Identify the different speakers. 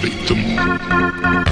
Speaker 1: victim.